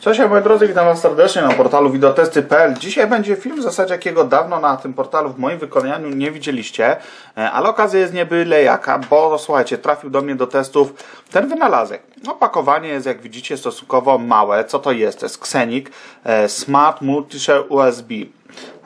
Cześć moi drodzy, witam Was serdecznie na portalu wideotesty.pl. Dzisiaj będzie film w zasadzie jakiego dawno na tym portalu w moim wykonaniu nie widzieliście, e, ale okazja jest nie byle jaka, bo słuchajcie, trafił do mnie do testów ten wynalazek. Opakowanie jest jak widzicie stosunkowo małe. Co to jest? To jest Xenic e, Smart Multishare USB.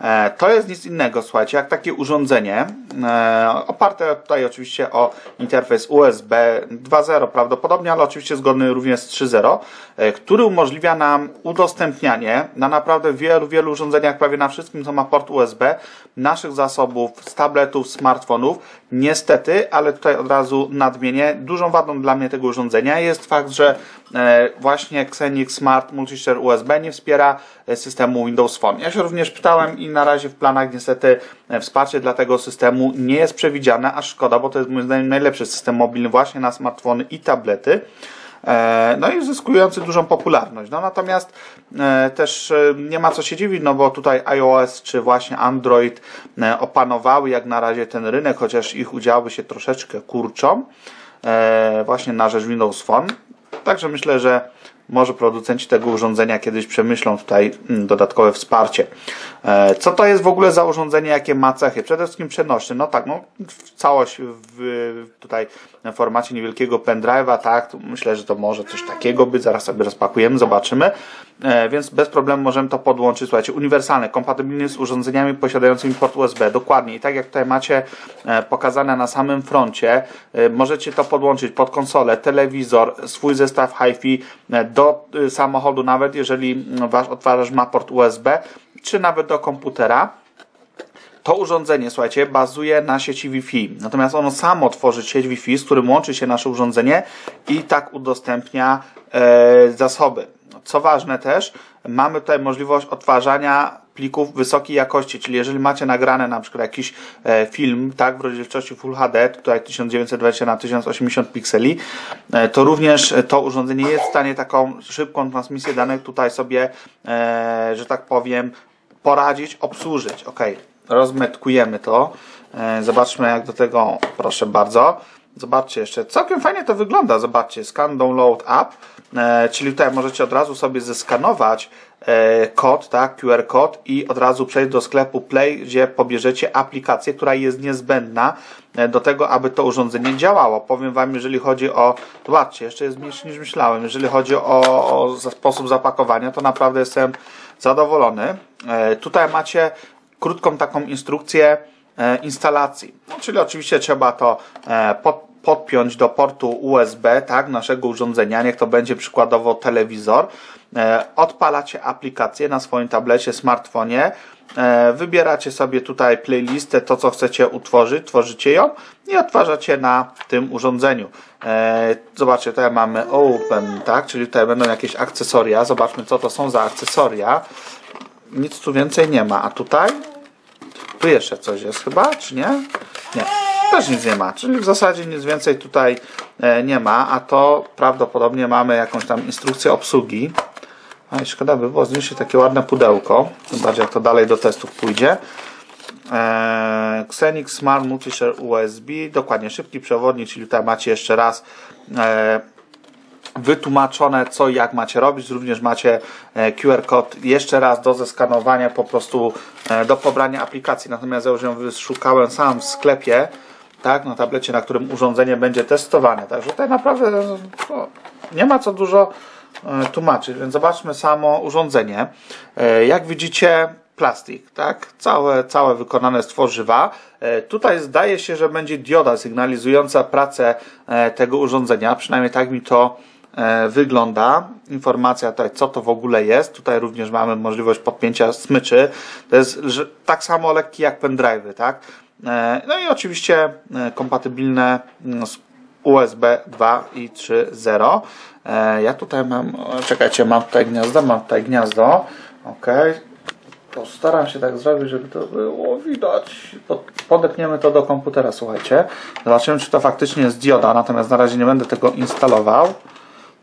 E, to jest nic innego, słuchajcie, jak takie urządzenie e, oparte tutaj oczywiście o interfejs USB 2.0 prawdopodobnie, ale oczywiście zgodny również z 3.0, e, który umożliwia nam udostępnianie na naprawdę wielu, wielu urządzeniach, prawie na wszystkim, co ma port USB, naszych zasobów z tabletów, smartfonów. Niestety, ale tutaj od razu nadmienię, dużą wadą dla mnie tego urządzenia jest fakt, że właśnie Xenix Smart Multishare USB nie wspiera systemu Windows Phone. Ja się również pytałem i na razie w planach niestety e, wsparcie dla tego systemu nie jest przewidziane, a szkoda, bo to jest moim zdaniem najlepszy system mobilny właśnie na smartfony i tablety. E, no i zyskujący dużą popularność. No natomiast e, też nie ma co się dziwić, no bo tutaj iOS czy właśnie Android opanowały jak na razie ten rynek, chociaż ich udziały się troszeczkę kurczą właśnie na rzecz Windows Phone. Także myślę, że może producenci tego urządzenia kiedyś przemyślą tutaj mm, dodatkowe wsparcie. E, co to jest w ogóle za urządzenie, jakie ma cechy? Przede wszystkim przenośny. No tak, no całość w, tutaj w formacie niewielkiego pendrive'a, tak, myślę, że to może coś takiego być, zaraz sobie rozpakujemy, zobaczymy. E, więc bez problemu możemy to podłączyć. Słuchajcie, uniwersalne, kompatybilny z urządzeniami posiadającymi port USB. Dokładnie. I tak jak tutaj macie e, pokazane na samym froncie, możecie to podłączyć pod konsolę, telewizor, swój zestaw HiFi do samochodu, nawet jeżeli mm, wasz odtwarzacz ma port USB, czy nawet do komputera. To urządzenie, słuchajcie, bazuje na sieci Wi-Fi. Natomiast ono samo tworzy sieć Wi-Fi, z którym łączy się nasze urządzenie i tak udostępnia e, zasoby. Co ważne też, mamy tutaj możliwość odtwarzania plików wysokiej jakości, czyli jeżeli macie nagrane na przykład jakiś e, film, tak, w rozdzielczości Full HD, tutaj 1920 na 1080 pikseli, e, to również to urządzenie jest w stanie taką szybką transmisję danych tutaj sobie, e, że tak powiem, poradzić, obsłużyć. Ok, rozmetkujemy to. Zobaczmy jak do tego, proszę bardzo. Zobaczcie jeszcze, całkiem fajnie to wygląda. Zobaczcie, scan download app, czyli tutaj możecie od razu sobie zeskanować E, kod, tak, QR kod i od razu przejść do sklepu Play, gdzie pobierzecie aplikację, która jest niezbędna e, do tego, aby to urządzenie działało. Powiem Wam, jeżeli chodzi o, zobaczcie, jeszcze jest mniejszy niż myślałem, jeżeli chodzi o, o sposób zapakowania, to naprawdę jestem zadowolony. E, tutaj macie krótką taką instrukcję instalacji, no, czyli oczywiście trzeba to pod podpiąć do portu USB tak, naszego urządzenia, niech to będzie przykładowo telewizor. E, odpalacie aplikację na swoim tablecie, smartfonie, e, wybieracie sobie tutaj playlistę, to co chcecie utworzyć, tworzycie ją i odtwarzacie na tym urządzeniu. E, zobaczcie, tutaj mamy Open, tak, czyli tutaj będą jakieś akcesoria. Zobaczmy, co to są za akcesoria. Nic tu więcej nie ma. A tutaj? Tu jeszcze coś jest chyba, czy nie? Nie też nic nie ma, czyli w zasadzie nic więcej tutaj e, nie ma, a to prawdopodobnie mamy jakąś tam instrukcję obsługi. A szkoda by było zniszczyć takie ładne pudełko, tym bardziej jak to dalej do testów pójdzie. Eee, Xenix Smart Multishare USB, dokładnie szybki przewodnik, czyli tutaj macie jeszcze raz e, wytłumaczone co i jak macie robić. Również macie e, QR kod jeszcze raz do zeskanowania, po prostu e, do pobrania aplikacji. Natomiast ja już ją wyszukałem sam w sklepie tak, na tablecie, na którym urządzenie będzie testowane. Także tutaj naprawdę no, nie ma co dużo e, tłumaczyć, więc zobaczmy samo urządzenie. Jak widzicie, plastik, tak? Całe, całe wykonane z tworzywa. Tutaj zdaje się, że będzie dioda sygnalizująca pracę tego urządzenia, przynajmniej tak mi to wygląda. Informacja tutaj, co to w ogóle jest. Tutaj również mamy możliwość podpięcia smyczy. To jest tak samo lekki jak pendrive, tak? E, no i oczywiście e, kompatybilne mm, z USB 2 i 3.0. E, ja tutaj mam, czekajcie, mam tutaj gniazdo, mam tutaj gniazdo. Ok. Postaram się tak zrobić, żeby to było widać. Podepniemy to do komputera, słuchajcie. Zobaczymy, czy to faktycznie jest dioda, natomiast na razie nie będę tego instalował.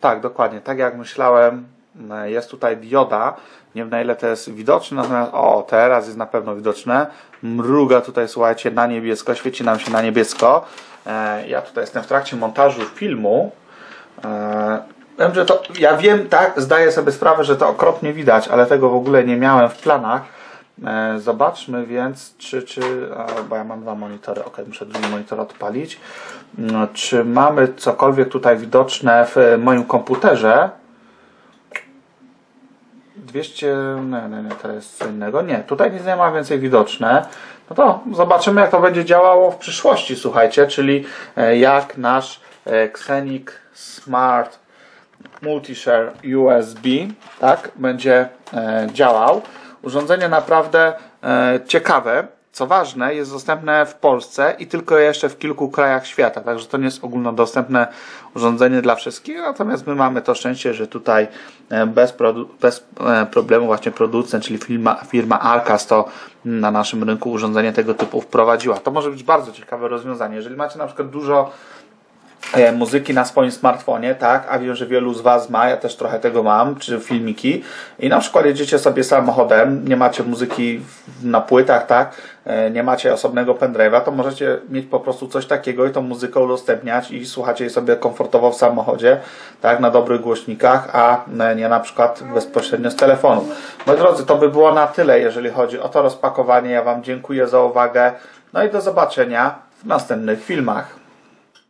Tak, dokładnie, tak jak myślałem, jest tutaj dioda. Nie wiem na ile to jest widoczne, natomiast o, teraz jest na pewno widoczne. Mruga tutaj, słuchajcie, na niebiesko, świeci nam się na niebiesko. E, ja tutaj jestem w trakcie montażu filmu. E, Wiem, że to, ja wiem, tak, zdaję sobie sprawę, że to okropnie widać, ale tego w ogóle nie miałem w planach. E, zobaczmy więc, czy, czy bo ja mam dwa monitory, ok, muszę drugi monitor odpalić. No, czy mamy cokolwiek tutaj widoczne w moim komputerze? 200, nie, nie, nie, to jest co innego. Nie, tutaj nic nie ma więcej widoczne. No to zobaczymy, jak to będzie działało w przyszłości, słuchajcie, czyli e, jak nasz e, Xenic Smart Multishare USB, tak, będzie działał. Urządzenie naprawdę e, ciekawe. Co ważne, jest dostępne w Polsce i tylko jeszcze w kilku krajach świata, także to nie jest ogólnodostępne urządzenie dla wszystkich, natomiast my mamy to szczęście, że tutaj e, bez, bez e, problemu właśnie producent, czyli firma, firma Arcas to na naszym rynku urządzenie tego typu wprowadziła. To może być bardzo ciekawe rozwiązanie. Jeżeli macie na przykład dużo muzyki na swoim smartfonie, tak, a wiem, że wielu z Was ma, ja też trochę tego mam, czy filmiki i na przykład jedziecie sobie samochodem, nie macie muzyki na płytach, tak, e, nie macie osobnego pendrive'a, to możecie mieć po prostu coś takiego i tą muzykę udostępniać i słuchacie jej sobie komfortowo w samochodzie, tak, na dobrych głośnikach, a e, nie na przykład bezpośrednio z telefonu. Moi drodzy, to by było na tyle, jeżeli chodzi o to rozpakowanie. Ja Wam dziękuję za uwagę, no i do zobaczenia w następnych filmach.